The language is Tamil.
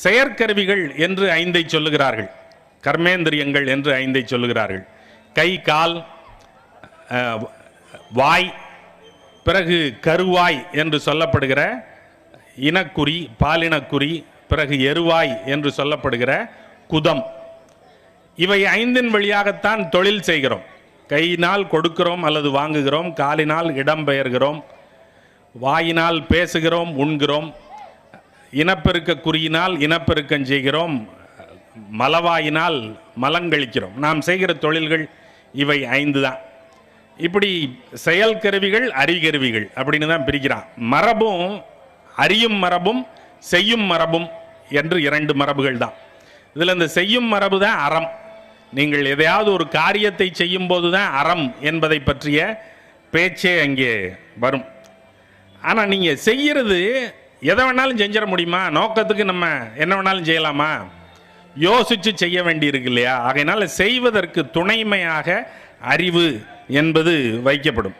செயற்கருவிகள் என்று ஐந்தை சொல்லுகிறார்கள். கர்மேந்திரியங்கள் என்று ஐந்தை சொல்லுகிறார்கள். கை கால் வாய் பிறகு கருவாய் என்று சொல்லப்படுகிற இனக்குறி பாலினக்குறி பிறகு எருவாய் என்று சொல்லப்படுகிற குதம். இவை ஐந்தின் வழியாகத்தான் தொழில் செய்கிறோம். கையினால் கொடுக்கிறோம் அல்லது வாங்குகிறோம் காலினால் இடம்பெயர்கிறோம் வாயினால் பேசுகிறோம் உண்கிறோம் இனப்பெருக்க குறியினால் இனப்பெருக்கம் செய்கிறோம் மலவாயினால் மலங்கழிக்கிறோம். நாம் செய்கிற தொழில்கள் இவை ஐந்து தான். இப்படி செயல் கருவிகள் அறிகருவிகள் அப்படின்னு தான் பிரிக்கிறான். மரபும் அறியும் மரபும் செய்யும் மரபும் என்று இரண்டு மரபுகள் தான். இதில் இந்த செய்யும் மரபு தான் அறம். நீங்கள் எதையாவது ஒரு காரியத்தை செய்யும் போது தான் அறம் என்பதை பற்றிய பேச்சே அங்கே வரும். ஆனால் நீங்கள் செய்கிறது எதை வேணாலும் செஞ்சிட முடியுமா? நோக்கத்துக்கு நம்ம என்ன வேணாலும் செய்யலாமா? யோசித்து செய்ய வேண்டி இருக்கு இல்லையா? ஆகையினால் செய்வதற்கு துணைமையாக அறிவு என்பது வைக்கப்படும்.